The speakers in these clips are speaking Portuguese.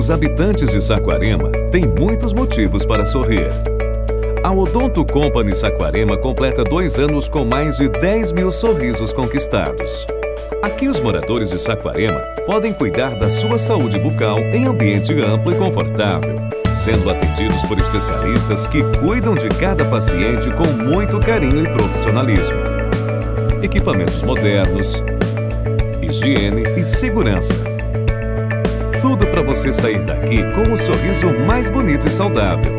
Os habitantes de Saquarema têm muitos motivos para sorrir. A Odonto Company Saquarema completa dois anos com mais de 10 mil sorrisos conquistados. Aqui os moradores de Saquarema podem cuidar da sua saúde bucal em ambiente amplo e confortável, sendo atendidos por especialistas que cuidam de cada paciente com muito carinho e profissionalismo. Equipamentos modernos, higiene e segurança. Tudo para você sair daqui com o sorriso mais bonito e saudável.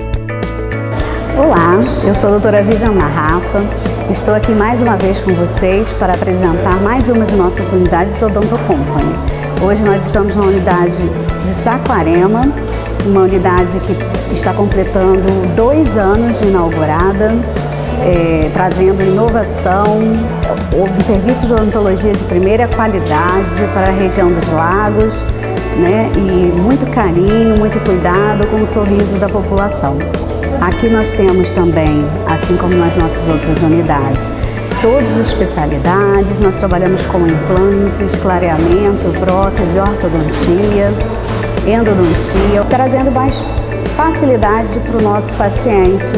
Olá, eu sou a doutora Vivian Marrafa. Estou aqui mais uma vez com vocês para apresentar mais uma de nossas unidades Odonto Company. Hoje nós estamos na unidade de Saquarema, uma unidade que está completando dois anos de inaugurada, é, trazendo inovação, um serviço de odontologia de primeira qualidade para a região dos lagos, né? E muito carinho, muito cuidado com o sorriso da população. Aqui nós temos também, assim como nas nossas outras unidades, todas as especialidades. Nós trabalhamos com implantes, clareamento, prótese, ortodontia, endodontia, trazendo mais facilidade para o nosso paciente,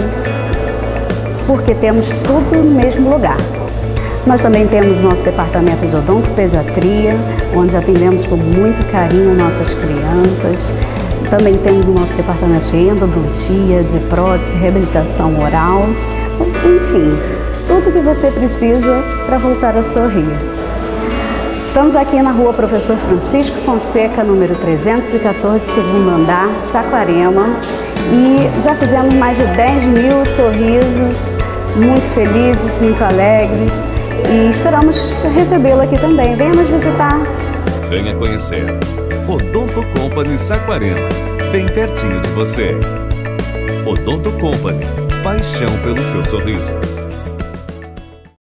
porque temos tudo no mesmo lugar. Nós também temos nosso departamento de odontopediatria, onde atendemos com muito carinho nossas crianças. Também temos o nosso departamento de endodontia, de prótese, reabilitação oral, enfim, tudo o que você precisa para voltar a sorrir. Estamos aqui na rua Professor Francisco Fonseca, número 314, segundo andar, Saquarema, e já fizemos mais de 10 mil sorrisos, muito felizes, muito alegres, e esperamos recebê-lo aqui também. Venha nos visitar. Venha conhecer. Odonto Company Saquarema, bem pertinho de você. Odonto Company, paixão pelo seu sorriso.